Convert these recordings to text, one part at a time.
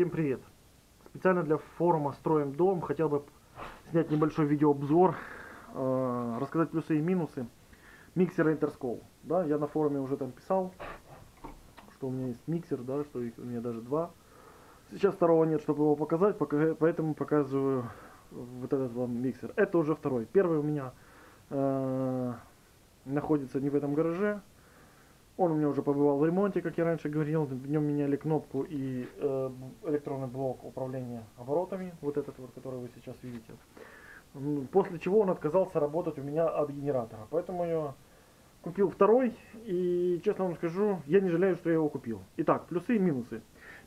Всем привет! Специально для форума «Строим дом» хотел бы снять небольшой видеообзор, э, рассказать плюсы и минусы миксера Interscope. Да, я на форуме уже там писал, что у меня есть миксер, да, что у меня даже два. Сейчас второго нет, чтобы его показать, пока- поэтому показываю вот этот вам миксер. Это уже второй. Первый у меня э, находится не в этом гараже, он у меня уже побывал в ремонте, как я раньше говорил. В нем меняли кнопку и э, электронный блок управления оборотами. Вот этот вот, который вы сейчас видите. После чего он отказался работать у меня от генератора. Поэтому я купил второй. И честно вам скажу, я не жалею, что я его купил. Итак, плюсы и минусы.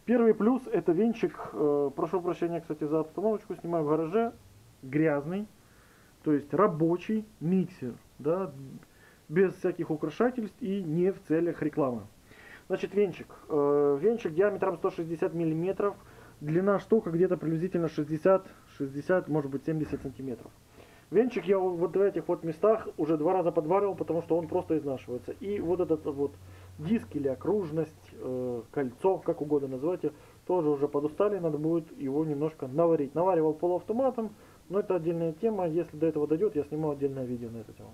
Первый плюс это венчик. э, прошу прощения, кстати, за обстановочку. Снимаю в гараже. Грязный. То есть рабочий миксер. Да, без всяких украшательств и не в целях рекламы. Значит, венчик. Э, венчик диаметром 160 миллиметров. Длина штука где-то приблизительно 60, 60, может быть 70 сантиметров. Венчик я вот в этих вот местах уже два раза подваривал, потому что он просто изнашивается. И вот этот вот диск или окружность, э, кольцо, как угодно называйте, тоже уже подустали, надо будет его немножко наварить. Наваривал полуавтоматом, но это отдельная тема. Если до этого дойдет, я сниму отдельное видео на эту тему.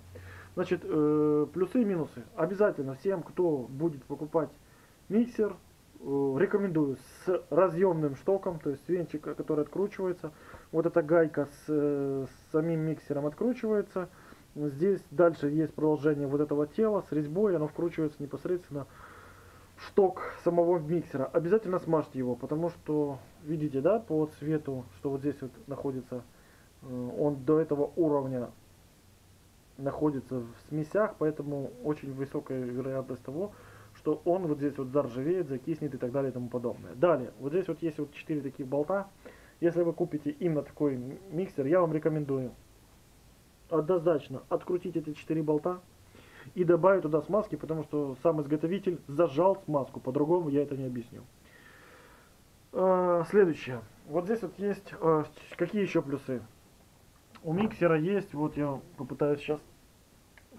Значит, э, плюсы и минусы. Обязательно всем, кто будет покупать миксер, э, рекомендую с разъемным штоком, то есть венчик, который откручивается. Вот эта гайка с, э, с самим миксером откручивается. Здесь дальше есть продолжение вот этого тела с резьбой, оно вкручивается непосредственно в шток самого миксера. Обязательно смажьте его, потому что видите, да, по цвету, что вот здесь вот находится, он до этого уровня находится в смесях, поэтому очень высокая вероятность того, что он вот здесь вот заржавеет, закиснет и так далее и тому подобное. Далее, вот здесь вот есть вот 4 таких болта. Если вы купите именно такой миксер, я вам рекомендую однозначно открутить эти 4 болта и добавить туда смазки, потому что сам изготовитель зажал смазку, по-другому я это не объясню. Э, Следующее. Вот здесь вот есть э, какие еще плюсы. У миксера есть, вот я попытаюсь сейчас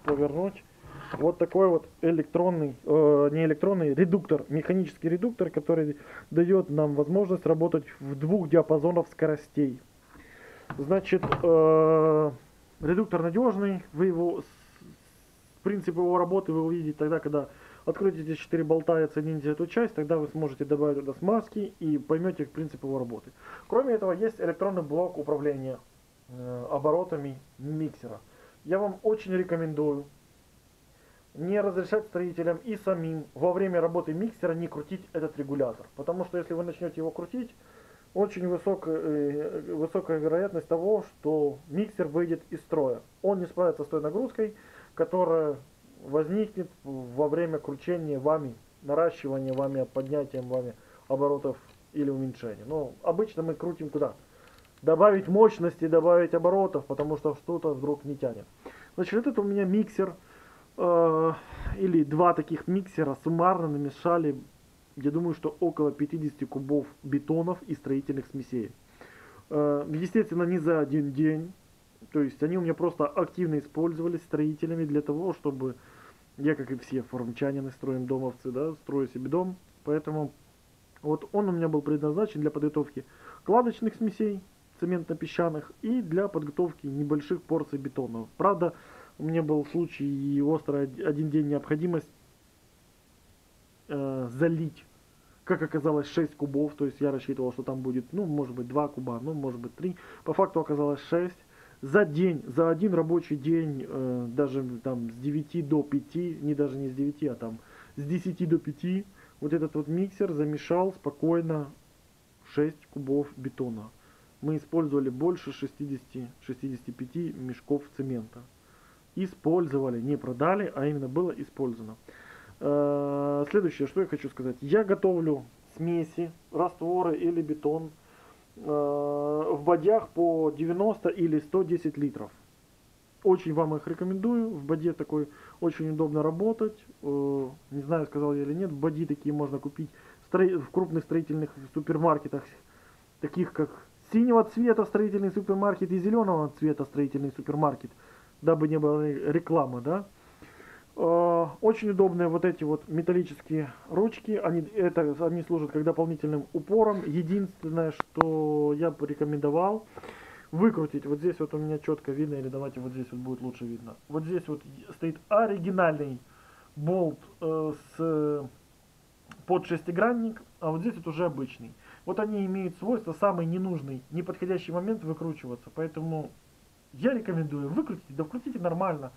повернуть, вот такой вот электронный, э, не электронный, редуктор, механический редуктор, который дает нам возможность работать в двух диапазонах скоростей. Значит, э, редуктор надежный, вы его, принцип его работы вы увидите тогда, когда откроете эти 4 болта и оцените эту часть, тогда вы сможете добавить туда смазки и поймете принцип его работы. Кроме этого, есть электронный блок управления оборотами миксера. Я вам очень рекомендую не разрешать строителям и самим во время работы миксера не крутить этот регулятор. Потому что если вы начнете его крутить, очень высокая, э, высокая вероятность того, что миксер выйдет из строя. Он не справится с той нагрузкой, которая возникнет во время кручения вами, наращивания вами, поднятием вами оборотов или уменьшения. Но обычно мы крутим куда? Добавить мощности, добавить оборотов, потому что что-то вдруг не тянет. Значит, это у меня миксер э, или два таких миксера суммарно намешали, я думаю, что около 50 кубов бетонов и строительных смесей. Э, естественно, не за один день. То есть они у меня просто активно использовались строителями для того, чтобы я, как и все форумчанины, строим домовцы, да, строю себе дом. Поэтому вот он у меня был предназначен для подготовки кладочных смесей, цементно-песчаных, и для подготовки небольших порций бетона. Правда, у меня был случай и острый од- один день необходимость э, залить, как оказалось, 6 кубов. То есть я рассчитывал, что там будет, ну, может быть, 2 куба, ну, может быть, 3. По факту оказалось 6. За день, за один рабочий день, э, даже там с 9 до 5, не даже не с 9, а там с 10 до 5, вот этот вот миксер замешал спокойно 6 кубов бетона. Мы использовали больше 60-65 мешков цемента. Использовали, не продали, а именно было использовано. Э, Следующее, что я хочу сказать. Я готовлю смеси, растворы или бетон э, в бодях по 90 или 110 литров. Очень вам их рекомендую. В боде такой очень удобно работать. Э, Не знаю, сказал я или нет. Боди такие можно купить в крупных строительных супермаркетах, таких как синего цвета строительный супермаркет и зеленого цвета строительный супермаркет, дабы не было рекламы, да. Э, очень удобные вот эти вот металлические ручки. Они, это, они служат как дополнительным упором. Единственное, что я бы рекомендовал, выкрутить. Вот здесь вот у меня четко видно, или давайте вот здесь вот будет лучше видно. Вот здесь вот стоит оригинальный болт э, с под шестигранник, а вот здесь вот уже обычный. Вот они имеют свойство самый ненужный, неподходящий момент выкручиваться. Поэтому я рекомендую выкрутить, да вкрутите нормально.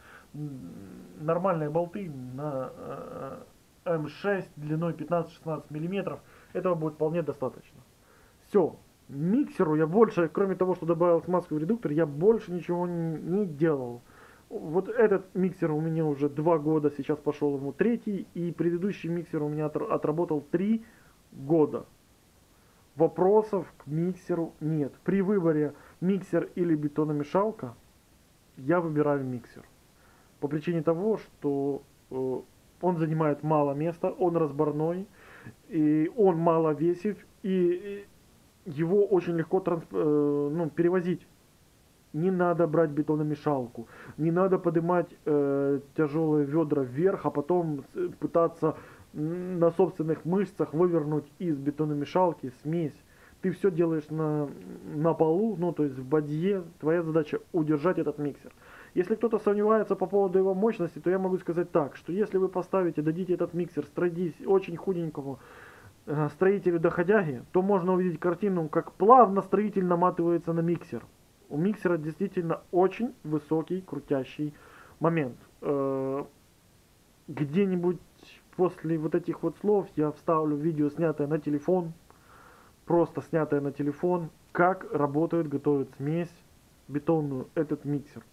Нормальные болты на э, М6 длиной 15-16 мм. Этого будет вполне достаточно. Все. Миксеру я больше, кроме того, что добавил смазку в редуктор, я больше ничего не делал. Вот этот миксер у меня уже два года, сейчас пошел ему третий, и предыдущий миксер у меня отработал три года. Вопросов к миксеру нет. При выборе миксер или бетономешалка, я выбираю миксер. По причине того, что э, он занимает мало места, он разборной, и он мало весит, и его очень легко трансп, э, ну, перевозить. Не надо брать бетономешалку, не надо поднимать э, тяжелые ведра вверх, а потом пытаться на собственных мышцах вывернуть из бетономешалки смесь. Ты все делаешь на, на полу, ну то есть в бадье. Твоя задача удержать этот миксер. Если кто-то сомневается по поводу его мощности, то я могу сказать так, что если вы поставите, дадите этот миксер страдись очень худенькому э, строителю доходяги, то можно увидеть картину, как плавно строитель наматывается на миксер. У миксера действительно очень высокий крутящий момент. Э, где-нибудь после вот этих вот слов я вставлю видео, снятое на телефон, просто снятое на телефон, как работает, готовит смесь бетонную этот миксер.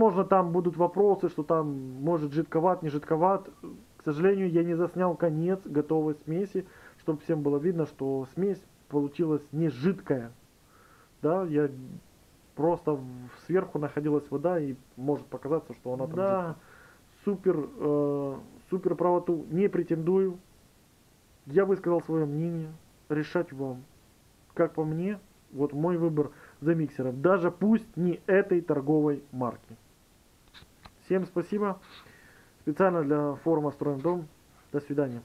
Возможно, там будут вопросы, что там может жидковат, не жидковат. К сожалению, я не заснял конец готовой смеси, чтобы всем было видно, что смесь получилась не жидкая. Да, я просто сверху находилась вода и может показаться, что она там да, жидкая. супер, э, супер правоту не претендую. Я высказал свое мнение, решать вам. Как по мне, вот мой выбор за миксером, даже пусть не этой торговой марки. Всем спасибо. Специально для форума «Строим дом». До свидания.